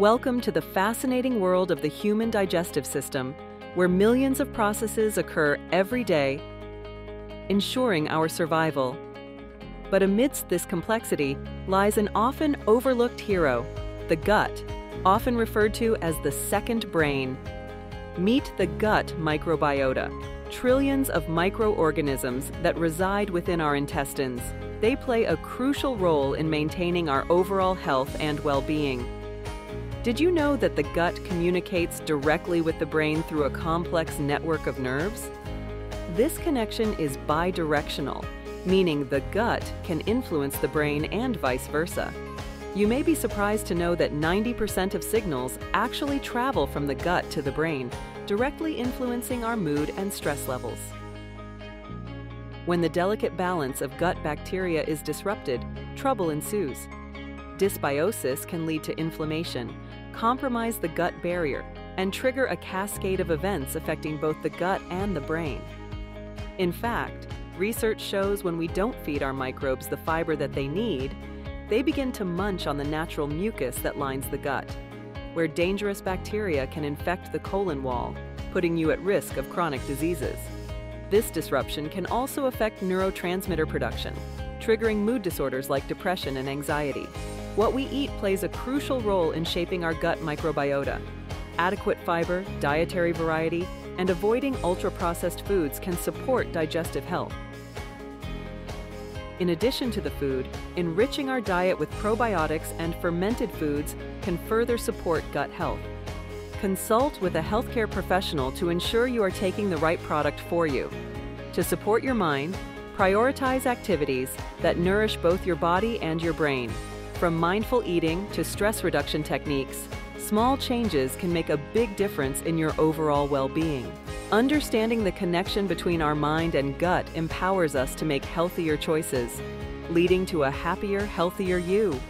Welcome to the fascinating world of the human digestive system, where millions of processes occur every day, ensuring our survival. But amidst this complexity lies an often overlooked hero, the gut, often referred to as the second brain. Meet the gut microbiota, trillions of microorganisms that reside within our intestines. They play a crucial role in maintaining our overall health and well-being. Did you know that the gut communicates directly with the brain through a complex network of nerves? This connection is bidirectional, meaning the gut can influence the brain and vice versa. You may be surprised to know that 90% of signals actually travel from the gut to the brain, directly influencing our mood and stress levels. When the delicate balance of gut bacteria is disrupted, trouble ensues. Dysbiosis can lead to inflammation, compromise the gut barrier, and trigger a cascade of events affecting both the gut and the brain. In fact, research shows when we don't feed our microbes the fiber that they need, they begin to munch on the natural mucus that lines the gut, where dangerous bacteria can infect the colon wall, putting you at risk of chronic diseases. This disruption can also affect neurotransmitter production, triggering mood disorders like depression and anxiety. What we eat plays a crucial role in shaping our gut microbiota. Adequate fiber, dietary variety, and avoiding ultra-processed foods can support digestive health. In addition to the food, enriching our diet with probiotics and fermented foods can further support gut health. Consult with a healthcare professional to ensure you are taking the right product for you. To support your mind, prioritize activities that nourish both your body and your brain. From mindful eating to stress reduction techniques, small changes can make a big difference in your overall well-being. Understanding the connection between our mind and gut empowers us to make healthier choices, leading to a happier, healthier you.